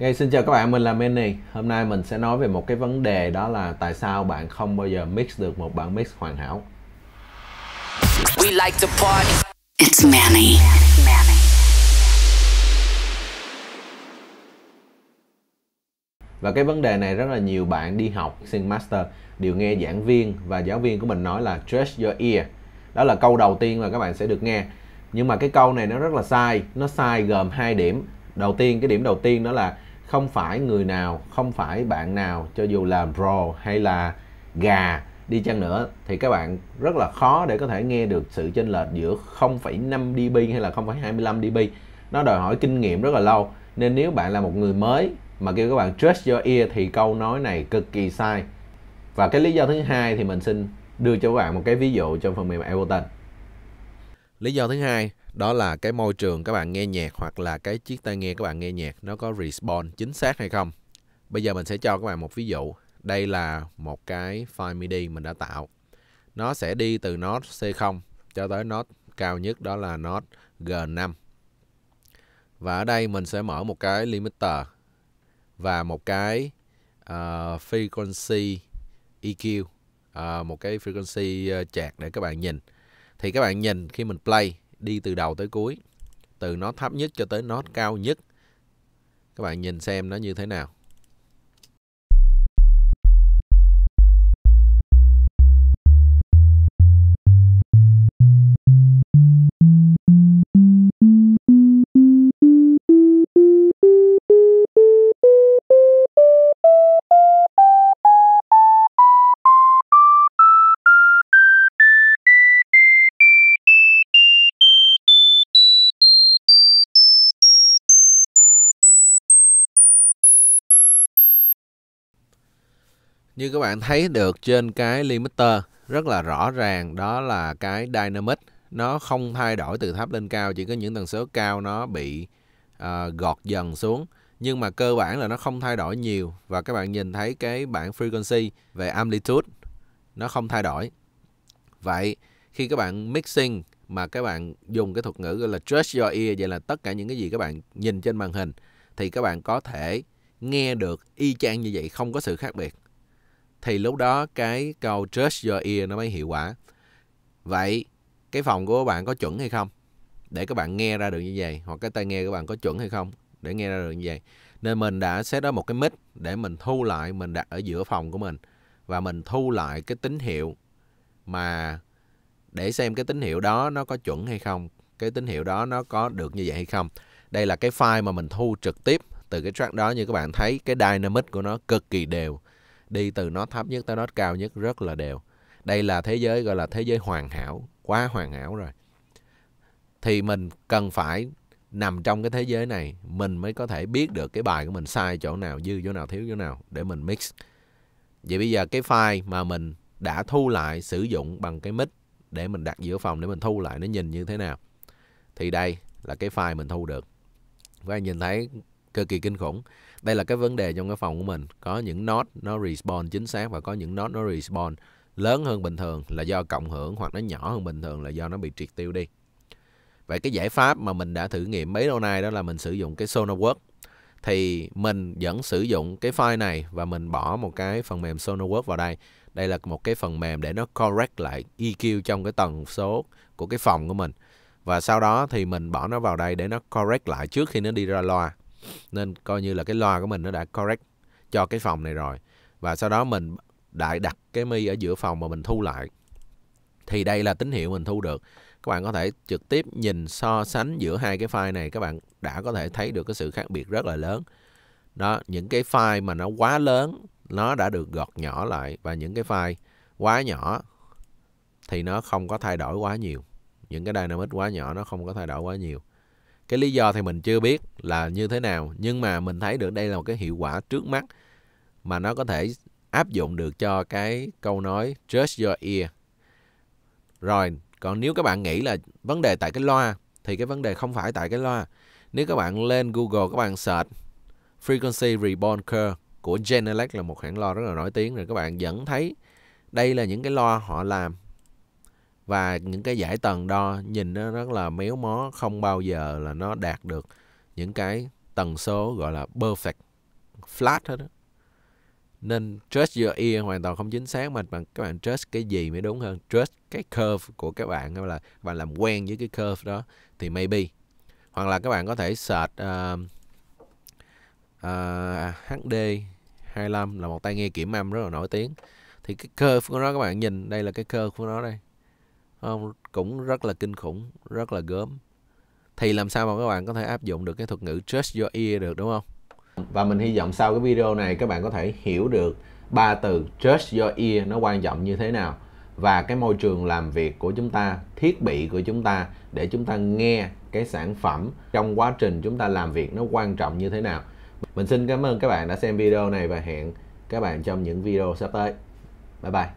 Okay, xin chào các bạn, mình là Manny. Hôm nay mình sẽ nói về một cái vấn đề đó là tại sao bạn không bao giờ mix được một bản mix hoàn hảo. We like to party. It's Manny. Và cái vấn đề này rất là nhiều bạn đi học Sing Master đều nghe giảng viên và giáo viên của mình nói là trust your ear. Đó là câu đầu tiên mà các bạn sẽ được nghe. Nhưng mà cái câu này nó rất là sai, nó sai gồm hai điểm. Đầu tiên cái điểm đầu tiên đó là không phải người nào không phải bạn nào cho dù là bro hay là gà đi chăng nữa thì các bạn rất là khó để có thể nghe được sự chênh lệch giữa 0,5 dB hay là 0,25 dB. Nó đòi hỏi kinh nghiệm rất là lâu. Nên nếu bạn là một người mới mà kêu các bạn trust your ear thì câu nói này cực kỳ sai. Và cái lý do thứ hai thì mình xin đưa cho các bạn một cái ví dụ trong phần mềm Ableton. Lý do thứ hai đó là cái môi trường các bạn nghe nhạc hoặc là cái chiếc tai nghe các bạn nghe nhạc nó có response chính xác hay không. Bây giờ mình sẽ cho các bạn một ví dụ. Đây là một cái file MIDI mình đã tạo. Nó sẽ đi từ nốt C0 cho tới nốt cao nhất đó là nốt G5. Và ở đây mình sẽ mở một cái limiter và một cái uh, frequency EQ, uh, ờ, một cái frequency uh, chạc để các bạn nhìn. Thì các bạn nhìn khi mình play đi từ đầu tới cuối, từ nốt thấp nhất cho tới nốt cao nhất. Các bạn nhìn xem nó như thế nào. Như các bạn thấy được trên cái limiter rất là rõ ràng đó là cái dynamic. Nó không thay đổi từ thấp lên cao chỉ có những tần số cao nó bị uh, gọt dần xuống. Nhưng mà cơ bản là nó không thay đổi nhiều. Và các bạn nhìn thấy cái bảng frequency về amplitude nó không thay đổi. Vậy khi các bạn mixing mà các bạn dùng cái thuật ngữ gọi là trust your ear vậy là tất cả những cái gì các bạn nhìn trên màn hình thì các bạn có thể nghe được y chang như vậy không có sự khác biệt thì lúc đó cái câu trust your ear nó mới hiệu quả. Vậy cái phòng của các bạn có chuẩn hay không? Để các bạn nghe ra được như vậy, hoặc cái tai nghe các bạn có chuẩn hay không? Để nghe ra được như vậy. Nên mình đã set up một cái mic để mình thu lại, mình đặt ở giữa phòng của mình. Và mình thu lại cái tín hiệu mà để xem cái tín hiệu đó nó có chuẩn hay không, cái tín hiệu đó nó có được như vậy hay không. Đây là cái file mà mình thu trực tiếp từ cái track đó. Như các bạn thấy, cái dynamic của nó cực kỳ đều đi từ nó thấp nhất tới nó cao nhất rất là đều. Đây là thế giới, gọi là thế giới hoàn hảo, quá hoàn hảo rồi. Thì mình cần phải nằm trong cái thế giới này, mình mới có thể biết được cái bài của mình sai chỗ nào, dư chỗ nào, thiếu chỗ nào để mình mix. Vậy bây giờ cái file mà mình đã thu lại, sử dụng bằng cái mic để mình đặt giữa phòng để mình thu lại, nó nhìn như thế nào? Thì đây là cái file mình thu được. Các bạn nhìn thấy cực kỳ kinh khủng đây là cái vấn đề trong cái phòng của mình. Có những nốt nó respawn chính xác và có những nốt nó respawn lớn hơn bình thường là do cộng hưởng hoặc nó nhỏ hơn bình thường là do nó bị triệt tiêu đi. Vậy cái giải pháp mà mình đã thử nghiệm mấy lâu nay đó là mình sử dụng cái SonarWorks. Thì mình vẫn sử dụng cái file này và mình bỏ một cái phần mềm SonarWorks vào đây. Đây là một cái phần mềm để nó correct lại EQ trong cái tần số của cái phòng của mình. Và sau đó thì mình bỏ nó vào đây để nó correct lại trước khi nó đi ra loa nên coi như là cái loa của mình nó đã correct cho cái phòng này rồi. Và sau đó mình đại đặt cái mi ở giữa phòng mà mình thu lại. Thì đây là tín hiệu mình thu được. Các bạn có thể trực tiếp nhìn so sánh giữa hai cái file này, các bạn đã có thể thấy được cái sự khác biệt rất là lớn. Đó, những cái file mà nó quá lớn, nó đã được gọt nhỏ lại. Và những cái file quá nhỏ thì nó không có thay đổi quá nhiều. Những cái dynamic quá nhỏ nó không có thay đổi quá nhiều. Cái lý do thì mình chưa biết là như thế nào, nhưng mà mình thấy được đây là một cái hiệu quả trước mắt mà nó có thể áp dụng được cho cái câu nói just your ear rồi, còn nếu các bạn nghĩ là vấn đề tại cái loa thì cái vấn đề không phải tại cái loa. Nếu các bạn lên Google, các bạn search frequency reborn curve của Genelec là một hãng loa rất là nổi tiếng, rồi các bạn vẫn thấy đây là những cái loa họ làm. Và những cái giải tầng đo nhìn nó rất là méo mó, không bao giờ là nó đạt được những cái tần số gọi là perfect flat hết đó nên trust your ear hoàn toàn không chính xác mà các bạn trust cái gì mới đúng hơn. Trust cái curve của các bạn hay là các bạn làm quen với cái curve đó thì maybe. Hoặc là các bạn có thể search uh, uh, HD 25 là một tai nghe kiểm âm rất là nổi tiếng. Thì cái curve của nó các bạn nhìn đây là cái curve của nó đây. Không cũng rất là kinh khủng rất là gớm thì làm sao mà các bạn có thể áp dụng được cái thuật ngữ trust your ear được, đúng không? Và mình hy vọng sau cái video này các bạn có thể hiểu được ba từ trust your ear nó quan trọng như thế nào và cái môi trường làm việc của chúng ta, thiết bị của chúng ta để chúng ta nghe cái sản phẩm trong quá trình chúng ta làm việc nó quan trọng như thế nào. Mình xin cảm ơn các bạn đã xem video này và hẹn các bạn trong những video sắp tới. Bye bye.